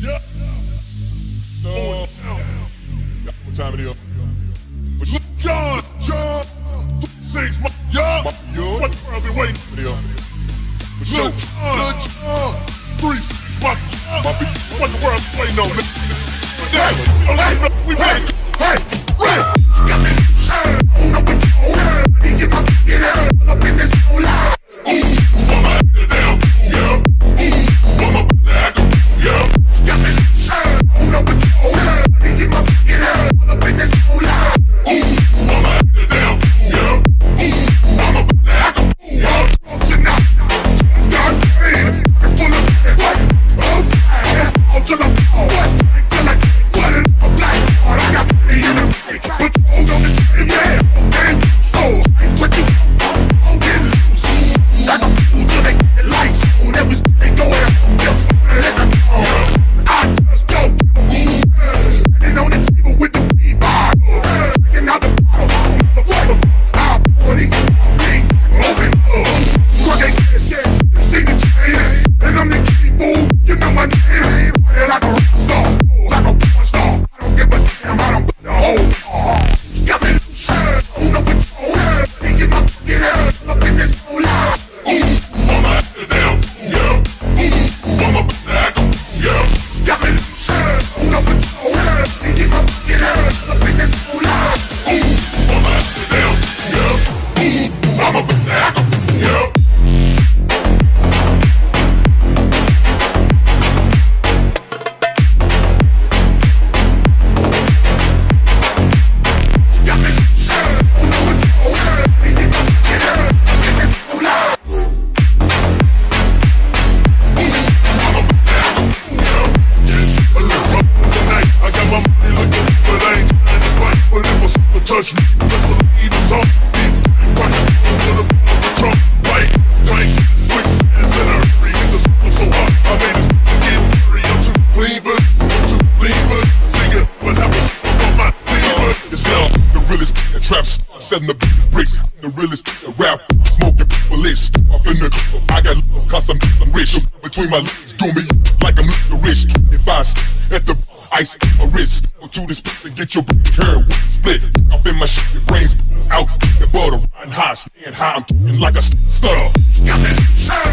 Yeah. No. What time it is? For sure. Jon, Jon, six, what? Yeah. What the hell been waiting for? For sure. Look, Jon, three, six, what? My beat, what the world waiting on? Hey, hey, hey, hey, hey, hey, Setting the bricks, the realest rap, smoking people list. Up in the club. I got love, cause I'm, I'm rich. Between my legs, do me like I'm rich. If I at the ice a wrist. Go to this and get your hair split. up in my shit, your brains out the butter. Riding high, staying high, I'm like a stud. Got.